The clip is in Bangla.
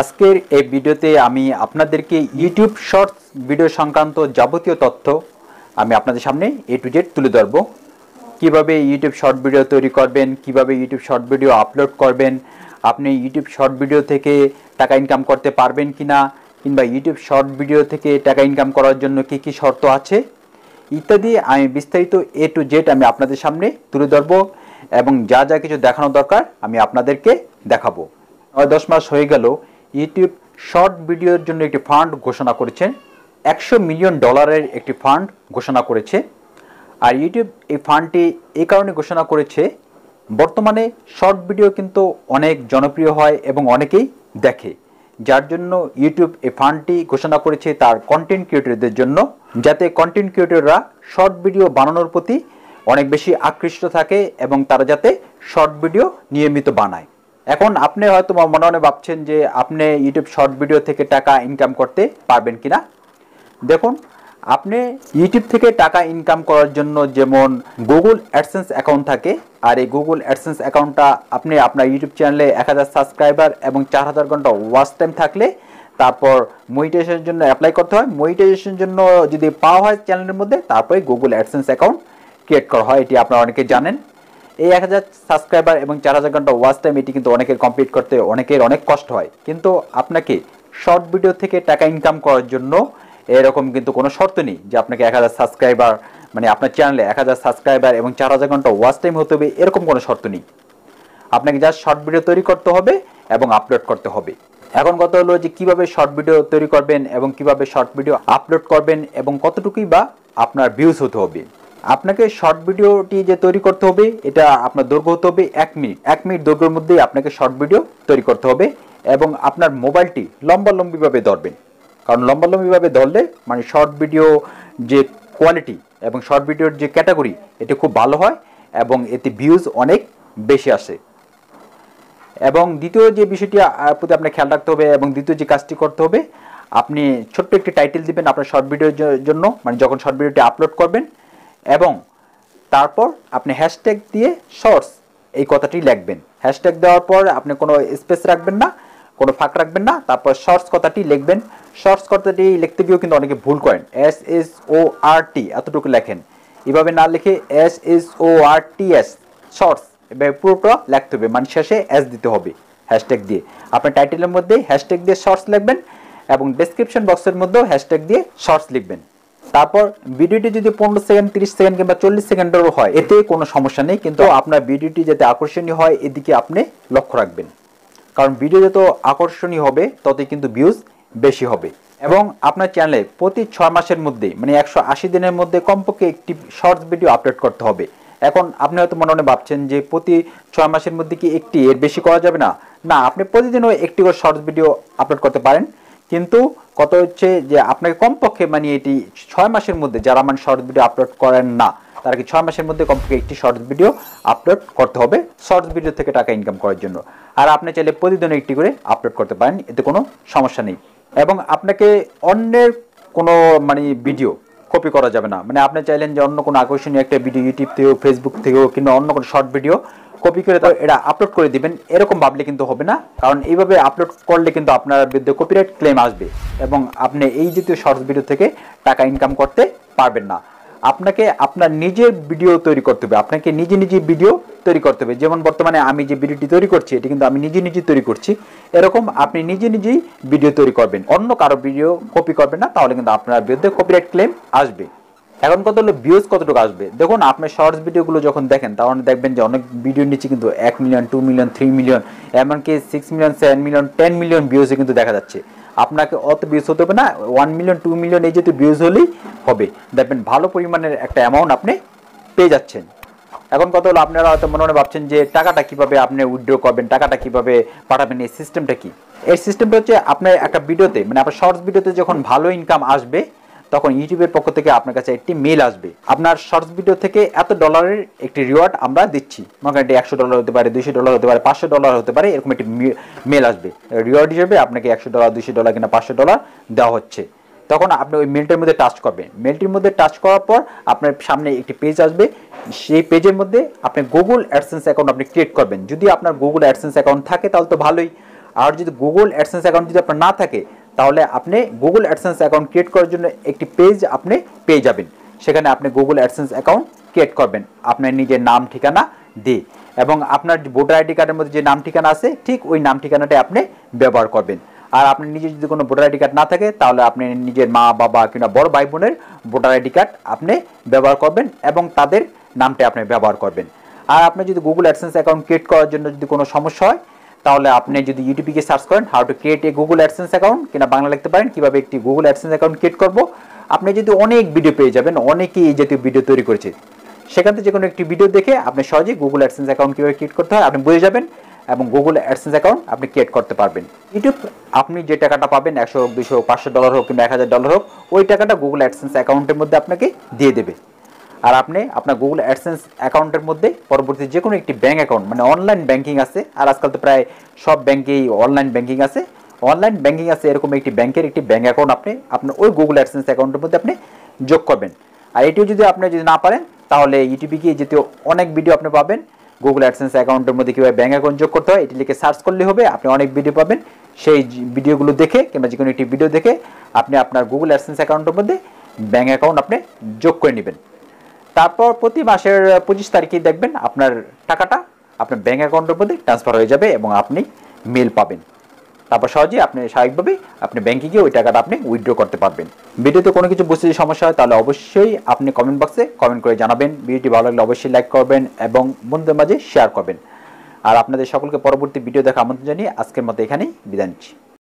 আজকের এই ভিডিওতে আমি আপনাদেরকে ইউটিউব শর্টস ভিডিও সংক্রান্ত যাবতীয় তথ্য আমি আপনাদের সামনে এ টু জেড তুলে ধরবো। কীভাবে ইউটিউব শর্ট ভিডিও তৈরি করবেন, কীভাবে ইউটিউব শর্ট ভিডিও আপলোড করবেন, আপনি ইউটিউব শর্ট ভিডিও থেকে টাকা ইনকাম করতে পারবেন কি না কিংবা ইউটিউব শর্ট ভিডিও থেকে টাকা ইনকাম করার জন্য কি কি শর্ত আছে, ইত্যাদি আমি বিস্তারিত এ টু জেড আমি আপনাদের সামনে তুলে ধরবো এবং যা যা কিছু দেখানো দরকার আমি আপনাদেরকে দেখাবো। দশ মাস হয়ে গেল ইউটিউব শর্ট ভিডিওর জন্য একটি ফান্ড ঘোষণা করেছে একশো মিলিয়ন ডলারের একটি ফান্ড ঘোষণা করেছে। আর ইউটিউব এই ফান্ডটি এই কারণে ঘোষণা করেছে, বর্তমানে শর্ট ভিডিও কিন্তু অনেক জনপ্রিয় হয় এবং অনেকেই দেখে। যার জন্য ইউটিউব এই ফান্ডটি ঘোষণা করেছে তার কন্টেন্ট ক্রিয়েটরদের জন্য, যাতে কন্টেন্ট ক্রিয়েটররা শর্ট ভিডিও বানানোর প্রতি অনেক বেশি আকৃষ্ট থাকে এবং তারা যাতে শর্ট ভিডিও নিয়মিত বানায়। এখন আপনি হয়তো মনে মনে ভাবছেন যে আপনি ইউটিউব শর্ট ভিডিও থেকে টাকা ইনকাম করতে পারবেন কিনা? দেখুন, আপনি ইউটিউব থেকে টাকা ইনকাম করার জন্য যেমন গুগল অ্যাডসেন্স অ্যাকাউন্ট থাকে, আর এই গুগল অ্যাডসেন্স অ্যাকাউন্টটা আপনি আপনার ইউটিউব চ্যানেলে এক হাজার সাবস্ক্রাইবার এবং চার হাজার ঘণ্টা ওয়াচ টাইম থাকলে তারপর মনিটাইজেশনের জন্য অ্যাপ্লাই করতে হয়। মনিটাইজেশনের জন্য যদি পাওয়া হয় চ্যানেলের মধ্যে, তারপরে গুগল অ্যাডসেন্স অ্যাকাউন্ট ক্রিয়েট করা হয়। এটি আপনারা অনেকে জানেন। এই এক হাজার সাবস্ক্রাইবার এবং চার হাজার ঘণ্টা ওয়াচ টাইম এটি কিন্তু অনেকের কমপ্লিট করতে অনেকের অনেক কষ্ট হয়। কিন্তু আপনাকে শর্ট ভিডিও থেকে টাকা ইনকাম করার জন্য এরকম কিন্তু কোনো শর্ত নেই যে আপনাকে এক হাজার সাবস্ক্রাইবার মানে আপনার চ্যানেলে এক হাজার সাবস্ক্রাইবার এবং চার হাজার ঘণ্টা ওয়াচ টাইম হতে হবে, এরকম কোনো শর্ত নেই। আপনাকে জাস্ট শর্ট ভিডিও তৈরি করতে হবে এবং আপলোড করতে হবে। এখন কথা হলো যে কীভাবে শর্ট ভিডিও তৈরি করবেন এবং কীভাবে শর্ট ভিডিও আপলোড করবেন এবং কতটুকুই বা আপনার ভিউজ হতে হবে। আপনাকে শর্ট ভিডিওটি যে তৈরি করতে হবে, এটা আপনার দৈর্ঘ্য হতে হবে এক মিনিট। এক মিনিট দৈর্ঘ্যের মধ্যেই আপনাকে শর্ট ভিডিও তৈরি করতে হবে এবং আপনার মোবাইলটি লম্বালম্বিভাবে ধরবেন। কারণ লম্বালম্বিভাবে ধরলে মানে শর্ট ভিডিও যে কোয়ালিটি এবং শর্ট ভিডিওর যে ক্যাটাগরি এটি খুব ভালো হয় এবং এতে ভিউজ অনেক বেশি আসে। এবং দ্বিতীয় যে বিষয়টি প্রতি আপনার খেয়াল রাখতে হবে এবং দ্বিতীয় যে কাজটি করতে হবে, আপনি ছোট্ট একটি টাইটেল দিবেন আপনার শর্ট ভিডিওর জন্য। মানে যখন শর্ট ভিডিওটি আপলোড করবেন এবং তারপর আপনি হ্যাশট্যাগ দিয়ে শর্টস এই কথাটি লিখবেন। হ্যাশট্যাগ দেওয়ার পর আপনি কোনো স্পেস রাখবেন না, কোনো ফাঁক রাখবেন না, তারপর শর্টস কথাটি লিখবেন। শর্টস কথাটি লিখতে গিয়েও কিন্তু অনেকে ভুল করেন। এস এস ও আর টি এতটুকু লেখেন। এভাবে না লিখে S S O R T S shorts এভাবে পুরোটা লিখতে হবে। মানে শেষে এস দিতে হবে হ্যাশট্যাগ দিয়ে। আপনার টাইটেলের মধ্যে হ্যাশট্যাগ দিয়ে শর্টস লিখবেন এবং ডেসক্রিপশন বক্সের মধ্যেও হ্যাশট্যাগ দিয়ে শর্টস লিখবেন। তারপর ভিডিওটি যদি পনেরো সেকেন্ড তিরিশ সেকেন্ড কিংবা চল্লিশ সেকেন্ডেরও হয় এতে কোনো সমস্যা নেই। কিন্তু আপনার ভিডিওটি যাতে আকর্ষণীয় হয় এদিকে আপনি লক্ষ্য রাখবেন। কারণ ভিডিও যত আকর্ষণীয় হবে ততই কিন্তু ভিউজ বেশি হবে। এবং আপনার চ্যানেলে প্রতি ছয় মাসের মধ্যে মানে একশো আশি দিনের মধ্যে কমপক্ষে একটি শর্টস ভিডিও আপলোড করতে হবে। এখন আপনি হয়তো মনে মনে ভাবছেন যে প্রতি ছয় মাসের মধ্যে কি একটি এর বেশি করা যাবে না? না আপনি প্রতিদিনও একটি করে শর্টস ভিডিও আপলোড করতে পারেন। কিন্তু কত হচ্ছে যে আপনাকে কমপক্ষে মানে এটি ছয় মাসের মধ্যে যারা মানে শর্টস ভিডিও আপলোড করেন না, তারা কি ছয় মাসের মধ্যে কমপক্ষে একটি শর্টস ভিডিও আপলোড করতে হবে শর্টস ভিডিও থেকে টাকা ইনকাম করার জন্য। আর আপনি চাইলে প্রতিদিন একটি করে আপলোড করতে পারেন, এতে কোনো সমস্যা নেই। এবং আপনাকে অন্যের কোনো মানে ভিডিও কপি করা যাবে না। মানে আপনি চাইলেন যে অন্য কোনো আকর্ষণীয় একটা ভিডিও ইউটিউব থেকেও ফেসবুক থেকেও, কিংবা অন্য কোনো শর্ট ভিডিও কপি করে এটা আপলোড করে দিবেন। এরকম ভাবলে কিন্তু হবে না, কারণ এইভাবে আপলোড করলে কিন্তু আপনার বিরুদ্ধে কপিরাইট ক্লেম আসবে এবং আপনি এই জাতীয় শর্টস ভিডিও থেকে টাকা ইনকাম করতে পারবেন না। আপনাকে আপনার নিজের ভিডিও তৈরি করতে হবে, আপনাকে নিজে নিজে ভিডিও তৈরি করতে হবে। যেমন বর্তমানে আমি যে ভিডিওটি তৈরি করছি, এটি কিন্তু আমি নিজে নিজে তৈরি করছি। এরকম আপনি নিজে নিজেই ভিডিও তৈরি করবেন। অন্য কারও ভিডিও কপি করবেন না, তাহলে কিন্তু আপনার বিরুদ্ধে কপিরাইট ক্লেম আসবে। এখন কত হলো ভিউজ কতটুকু আসবে? দেখুন আপনি শর্টস ভিডিওগুলো যখন দেখেন, তখন দেখবেন যে অনেক ভিডিও নিচে কিন্তু এক million two million three million এমনকি six million seven million ten million ভিউজে কিন্তু দেখা যাচ্ছে। আপনাকে অত ভিউজ হতে হবে না ওয়ান মিলিয়ন টু মিলিয়ন এই যেহেতু ভিউজ হলেই হবে। দেখবেন, ভালো পরিমাণের একটা অ্যামাউন্ট আপনি পেয়ে যাচ্ছেন। এখন কত হলো, আপনারা হয়তো মনে মনে ভাবছেন যে টাকাটা কীভাবে আপনি উইড্রো করবেন, টাকাটা কীভাবে পাঠাবেন, এই সিস্টেমটা কি? এই সিস্টেমটা হচ্ছে আপনার একটা ভিডিওতে মানে আপনার শর্টস ভিডিওতে যখন ভালো ইনকাম আসবে তখন ইউটিউবের পক্ষ থেকে আপনার কাছে একটি মেল আসবে। আপনার শর্টস ভিডিও থেকে এত ডলারের একটি রিওয়ার্ড আমরা দিচ্ছি। মোটামুটি একশো ডলার হতে পারে, দুইশো ডলার হতে পারে, পাঁচশো ডলার হতে পারে, এরকম একটি মেল আসবে। রিওয়ার্ড হিসেবে আপনাকে একশো ডলার দুইশো ডলার কিনা পাঁচশো ডলার দেওয়া হচ্ছে। তখন আপনি ওই মেলটির মধ্যে টাচ করবেন। মেলটির মধ্যে টাচ করার পর আপনার সামনে একটি পেজ আসবে। সেই পেজের মধ্যে আপনি গুগল অ্যাডসেন্স অ্যাকাউন্ট আপনি ক্রিয়েট করবেন। যদি আপনার গুগল অ্যাডসেন্স অ্যাকাউন্ট থাকে তাহলে তো ভালোই। আর যদি গুগল অ্যাডসেন্স অ্যাকাউন্ট যদি আপনার না থাকে তাহলে আপনি গুগল অ্যাডসেন্স অ্যাকাউন্ট ক্রিয়েট করার জন্য একটি পেজ আপনি পেয়ে যাবেন। সেখানে আপনি গুগল অ্যাডসেন্স অ্যাকাউন্ট ক্রিয়েট করবেন। আপনার নিজের নাম, ঠিকানা দিয়ে। এবং আপনার ভোটার আইডি কার্ডের মধ্যে যে নাম, ঠিকানা আছে, ঠিক ওই নাম, ঠিকানাটাই আপনি ব্যবহার করবেন। আর আপনার নিজের যদি কোনো ভোটার আইডি কার্ড না থাকে, তাহলে আপনি নিজের মা, বাবা কিংবা বড় ভাই বোনের ভোটার আইডি কার্ড আপনি ব্যবহার করবেন এবং তাদের নামটা আপনি ব্যবহার করবেন। আর আপনি যদি গুগল অ্যাডসেন্স অ্যাকাউন্ট ক্রিয়েট করার জন্য যদি কোনো সমস্যা হয় তাহলে আপনি যদি ইউটিউবে সার্চ করেন how to create a Google AdSense account কিনা বাংলা লিখতে পারেন, কীভাবে একটি গুগল অ্যাডসেন্স অ্যাকাউন্ট ক্রিয়েট করব, আপনি যদি অনেক ভিডিও পেয়ে যাবেন, অনেকেই এই জাতীয় ভিডিও তৈরি করেছে। সেখান থেকে যে কোনো একটি ভিডিও দেখে আপনি সহজেই গুগল অ্যাডসেন্স অ্যাকাউন্ট কীভাবে ক্রিয়েট করতে হয়, আপনি বুঝে যাবেন এবং গুগল অ্যাডসেন্স অ্যাকাউন্ট আপনি ক্রিয়েট করতে পারবেন। ইউটিউব আপনি যে টাকাটা পাবেন, একশো দুশো পাঁচশো ডলার হোক কিংবা এক হাজার ডলার হোক, ওই টাকাটা গুগল অ্যাডসেন্স অ্যাকাউন্টের মধ্যে আপনাকে দিয়ে দেবে। আর আপনি আপনার গুগল অ্যাডসেন্স অ্যাকাউন্টের মধ্যে পরবর্তী যে কোনো একটি ব্যাঙ্ক অ্যাকাউন্ট মানে অনলাইন ব্যাঙ্কিং আছে, আর আজকাল তো প্রায় সব ব্যাঙ্কেই অনলাইন ব্যাঙ্কিং আছে। অনলাইন ব্যাঙ্কিং আছে এরকম একটি ব্যাংকের একটি ব্যাঙ্ক অ্যাকাউন্ট আপনি আপনার ওই গুগল অ্যাডসেন্স অ্যাকাউন্টের মধ্যে আপনি যোগ করবেন। আর এটিও যদি আপনি যদি না পারেন, তাহলে ইউটিউবে গিয়ে যেতে অনেক ভিডিও আপনি পাবেন গুগল অ্যাডসেন্স অ্যাকাউন্টের মধ্যে কীভাবে ব্যাঙ্ক অ্যাকাউন্ট যোগ করতে হয়, এটি লিখে সার্চ করলে হবে, আপনি অনেক ভিডিও পাবেন। সেই ভিডিওগুলো দেখে কিংবা যে কোনো একটি ভিডিও দেখে আপনি আপনার গুগল অ্যাডসেন্স অ্যাকাউন্টের মধ্যে ব্যাঙ্ক অ্যাকাউন্ট আপনি যোগ করে নেবেন। তারপর প্রতি মাসের পঁচিশ তারিখে দেখবেন আপনার টাকাটা আপনার ব্যাঙ্ক অ্যাকাউন্টের মধ্যে ট্রান্সফার হয়ে যাবে এবং আপনি মেল পাবেন। তারপর সহজেই আপনি স্বাভাবিকভাবে আপনি ব্যাঙ্কে গিয়ে ওই টাকাটা আপনি উইথড্র করতে পারবেন। ভিডিওতে কোনো কিছু বুঝতে যদি সমস্যা হয়, তাহলে অবশ্যই আপনি কমেন্ট বক্সে কমেন্ট করে জানাবেন। ভিডিওটি ভালো লাগলে অবশ্যই লাইক করবেন এবং বন্ধুদের মাঝে শেয়ার করবেন। আর আপনাদের সকলকে পরবর্তী ভিডিও দেখা আমন্ত্রণ জানিয়ে আজকের মতো এখানেই বিদায় নিচ্ছি।